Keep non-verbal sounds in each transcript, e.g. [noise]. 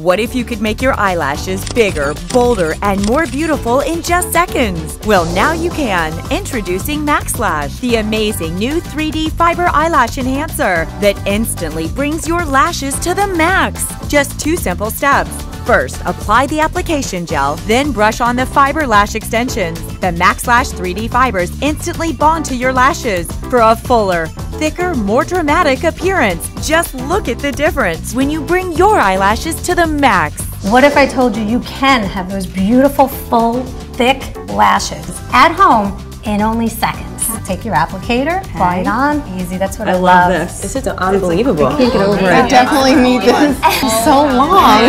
What if you could make your eyelashes bigger, bolder, and more beautiful in just seconds? Well, now you can. Introducing MaxLash, the amazing new 3D fiber eyelash enhancer that instantly brings your lashes to the max. Just two simple steps. First, apply the application gel, then brush on the fiber lash extensions. The MaxLash 3D fibers instantly bond to your lashes for a fuller, thicker, more dramatic appearance. Just look at the difference when you bring your eyelashes to the max. What if I told you you can have those beautiful, full, thick lashes at home in only seconds? Take your applicator, apply it on, easy. That's what I, I love this. This is unbelievable. I Can't get over it. I definitely need this. [laughs] It's so long.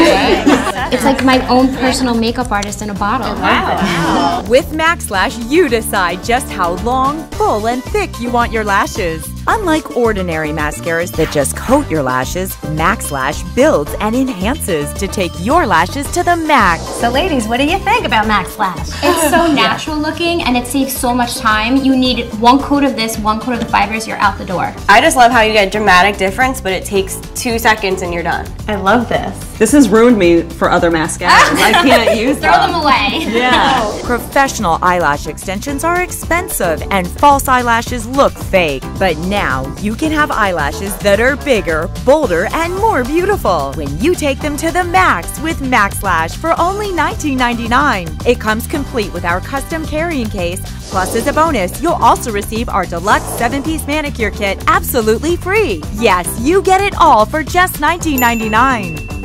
It's like my own personal makeup artist in a bottle. Wow. With Max Lash, you decide just how long, full, and thick you want your lashes. Unlike ordinary mascaras that just coat your lashes, Max Lash builds and enhances to take your lashes to the max. So ladies, what do you think about Max Lash? It's so [laughs] natural looking and it saves so much time. You need one coat of this, one coat of the fibers, you're out the door. I just love how you get a dramatic difference, but it takes two seconds and you're done. I love this. This has ruined me for other mascaras. [laughs] I can't use Throw them away. [laughs] Yeah. Professional eyelash extensions are expensive and false eyelashes look fake. But now you can have eyelashes that are bigger, bolder, and more beautiful when you take them to the max with MaxLash for only $19.99. It comes complete with our custom carrying case. Plus, as a bonus, you'll also receive our deluxe 7 piece manicure kit absolutely free. Yes, you get it all for just $19.99.